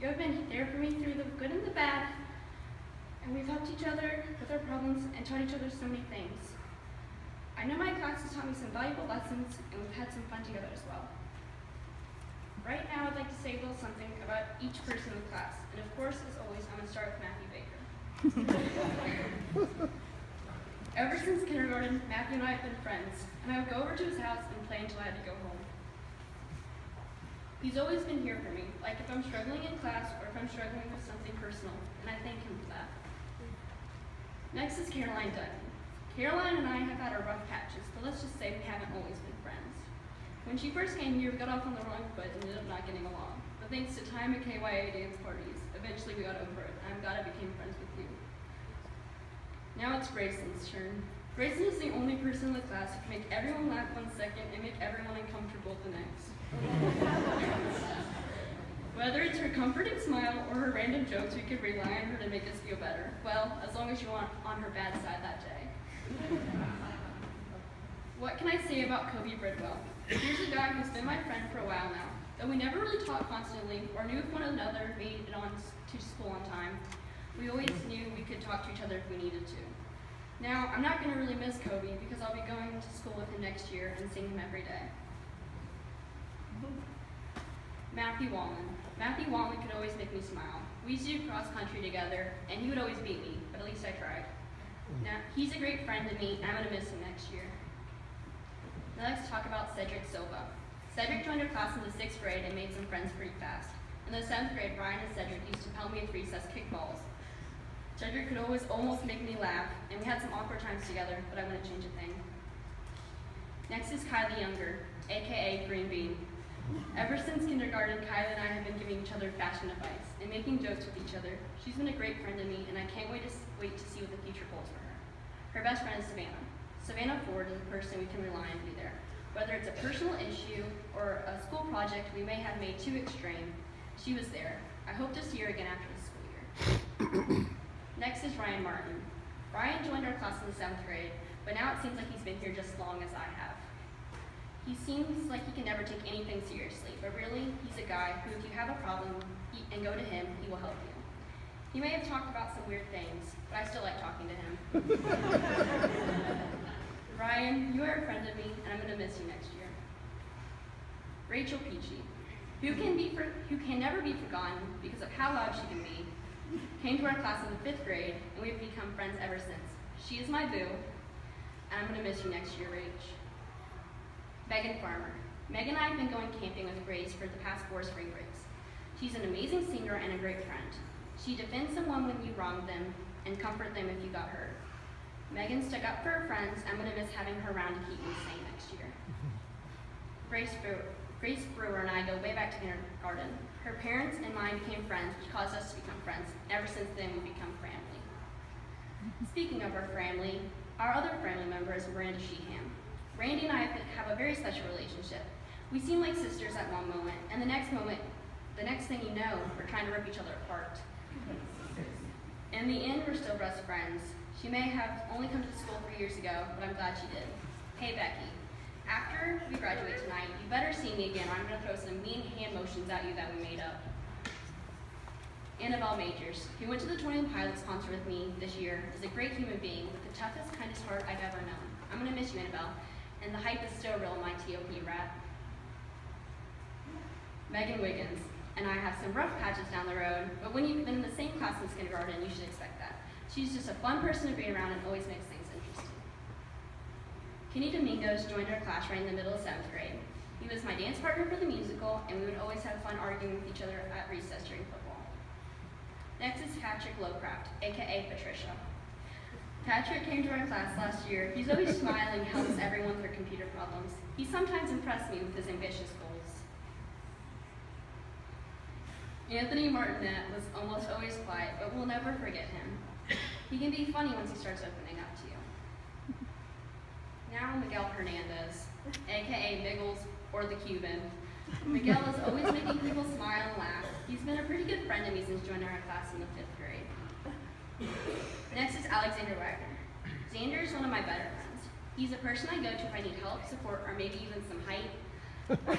You have been there for me through the good and the bad, and we've helped each other with our problems and taught each other so many things. I know my class has taught me some valuable lessons, and we've had some fun together as well. Right now, I'd like to say a little something about each person in the class, and of course, as always, I'm going to start with Matthew Baker. Ever since kindergarten, Matthew and I have been friends, and I would go over to his house and play until I had to go home. He's always been here for me, like if I'm struggling in class or if I'm struggling with something personal, and I thank him for that. Next is Caroline Dutton. Caroline and I have had our rough patches, but let's just say we haven't always been friends. When she first came here, we got off on the wrong foot and ended up not getting along. But thanks to time at KYA dance parties, eventually we got over it, and I'm glad I became friends with you. Now it's Grayson's turn. Grayson is the only person in the class who can make everyone laugh one second and make everyone uncomfortable the next. Whether it's her comforting smile or her random jokes, we could rely on her to make us feel better. Well, as long as you aren't on her bad side that day. what can I say about Kobe Bridwell? Here's a guy who's been my friend for a while now. Though we never really talked constantly or knew if one another made it on to school on time, we always hmm. knew we could talk to each other if we needed to. Now, I'm not going to really miss Kobe because I'll be going to school with him next year and seeing him every day. Matthew Wallen. Matthew Wallen could always make me smile. We used to do cross country together, and he would always beat me, but at least I tried. Now, he's a great friend to me, and I'm going to miss him next year. Now let's talk about Cedric Silva. Cedric joined our class in the sixth grade and made some friends pretty fast. In the seventh grade, Ryan and Cedric used to help me with recess kickballs. Cedric could always almost make me laugh, and we had some awkward times together, but I wouldn't change a thing. Next is Kylie Younger, aka Green Bean. Ever since kindergarten, Kylie and I have been giving each other fashion advice and making jokes with each other. She's been a great friend to me, and I can't wait to, wait to see what the future holds for her. Her best friend is Savannah. Savannah Ford is a person we can rely on to be there. Whether it's a personal issue or a school project we may have made too extreme, she was there. I hope to see her again after the school year. Next is Ryan Martin. Ryan joined our class in the seventh grade, but now it seems like he's been here just as long as I have. He seems like he can never take anything seriously, but really, he's a guy who, if you have a problem he, and go to him, he will help you. He may have talked about some weird things, but I still like talking to him. Ryan, you are a friend of me, and I'm going to miss you next year. Rachel Peachy, who can, be for, who can never be forgotten because of how loud she can be, came to our class in the fifth grade, and we've become friends ever since. She is my boo, and I'm going to miss you next year, Rach. Megan Farmer. Megan and I have been going camping with Grace for the past four spring breaks. She's an amazing singer and a great friend. She defends someone when you wrong them and comfort them if you got hurt. Megan stuck up for her friends. I'm going to miss having her around to keep me sane next year. Grace Brewer, Grace Brewer and I go way back to kindergarten. Her parents and mine became friends, which caused us to become friends. Ever since then, we've become family. Speaking of our family, our other family member is Miranda Sheehan. Randy and I have a very special relationship. We seem like sisters at one moment, and the next moment, the next thing you know, we're trying to rip each other apart. In the end, we're still best friends. She may have only come to school three years ago, but I'm glad she did. Hey, Becky. After we graduate tonight, you better see me again, or I'm going to throw some mean hand motions at you that we made up. Annabelle Majors, who went to the 21 Pilots concert with me this year, is a great human being with the toughest, kindest heart I've ever known. I'm going to miss you, Annabelle and the hype is still real my TOP rap. Megan Wiggins, and I have some rough patches down the road, but when you've been in the same class since kindergarten, you should expect that. She's just a fun person to be around and always makes things. Kenny Domingos joined our class right in the middle of seventh grade. He was my dance partner for the musical, and we would always have fun arguing with each other at recess during football. Next is Patrick Lowcraft, aka Patricia. Patrick came to our class last year. He's always smiling, helps everyone through computer problems. He sometimes impressed me with his ambitious goals. Anthony Martinet was almost always quiet, but we'll never forget him. He can be funny once he starts opening up to you. Now Miguel Hernandez, aka Biggles or the Cuban. Miguel is always making people smile and laugh. He's been a pretty good friend to me since joining our class in the fifth grade. Next is Alexander Wagner. Xander is one of my better friends. He's a person I go to if I need help, support, or maybe even some height.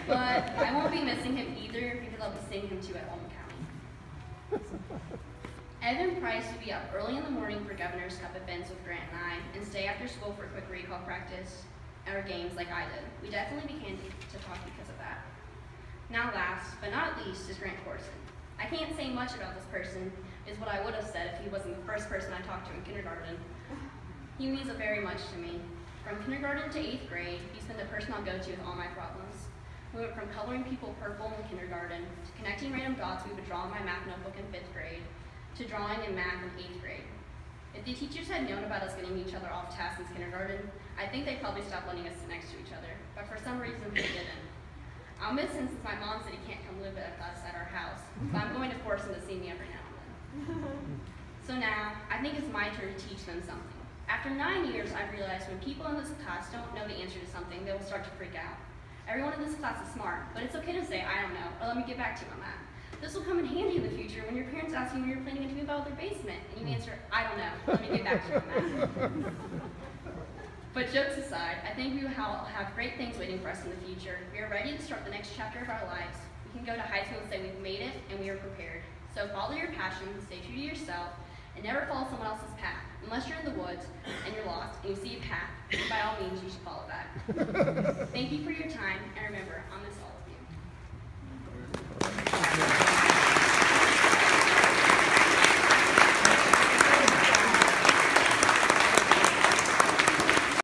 But I won't be missing him either because I'll be seeing him too at Holman County. Evan Price would be up early in the morning for Governor's Cup events with Grant and I, and stay after school for quick recall practice or games like I did. We definitely began to talk because of that. Now last, but not least, is Grant Corson. I can't say much about this person, is what I would have said if he wasn't the first person I talked to in kindergarten. He means a very much to me. From kindergarten to eighth grade, he's been the person I'll go to with all my problems. We went from coloring people purple in kindergarten to connecting random dots we would draw in my math notebook in fifth grade to drawing and math in eighth grade. If the teachers had known about us getting each other off task since kindergarten, I think they probably stopped letting us sit next to each other. But for some reason, they didn't. I'll miss him since my mom said he can't come live with us at our house, but I'm going to force him to see me every now and then. so now, I think it's my turn to teach them something. After nine years, I've realized when people in this class don't know the answer to something, they will start to freak out. Everyone in this class is smart, but it's okay to say, I don't know, or let me get back to you on that. This will come in handy future when your parents ask you when you're planning to move out of their basement, and you hmm. answer, I don't know, let me get back to you on that. but jokes aside, I think we will have great things waiting for us in the future. We are ready to start the next chapter of our lives. We can go to high school and say we've made it and we are prepared. So follow your passion, stay true to yourself, and never follow someone else's path. Unless you're in the woods and you're lost and you see a path, by all means you should follow that. Thank you for your time,